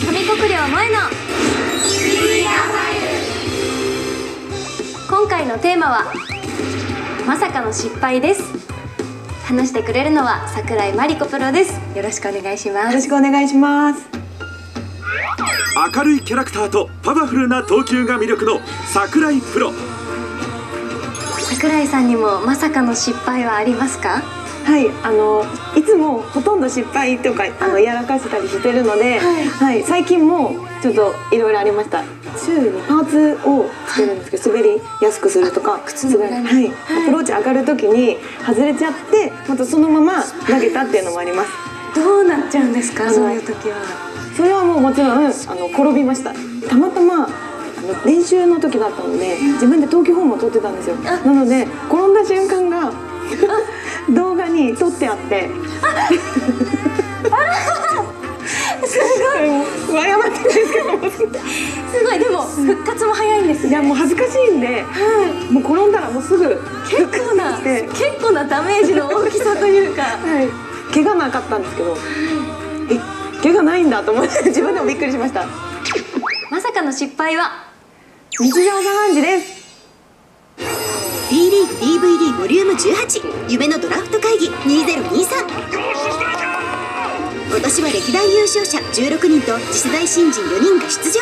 上国領萌の。今回のテーマはまさかの失敗です。話してくれるのは桜井真理子プロです。よろしくお願いしまよろすしくお願いします。明るいキャラクターとパワフルな投球が魅力の桜井プロ。桜井さんにもまさかの失敗はありますか？はいあのいつもほとんど失敗とかあのやらかしたりしてるので、はい、最近もちょっといろいろありました。週にパーツをつけるんですけど、滑りやすくするとか靴の裏にはい、アプローチ上がる時に外れちゃってまたそのまま投げたっていうのもあります。どうなっちゃうんですかのそういう時は。それはもうもちろんあの転びました。たまたま練習の時だったので自分で投球フォームを撮ってたんですよ。なので転んだ瞬間に撮ってあって。すごい。謝ってるんですけどすごい。でも復活も早いんですいやもう恥ずかしいんで、もう転んだらもうすぐ結構な結構なダメージの大きさというか。はい。怪我なかったんですけど。え怪我ないんだと思って自分でもびっくりしました。まさかの失敗は？日常茶飯事ですボリューム18夢のドラフト会議2023今年は歴代優勝者16人と次世代新人4人が出場。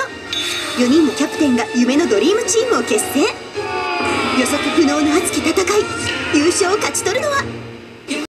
4人のキャプテンが夢のドリームチームを結成。予測不能の熱き戦い優勝を勝ち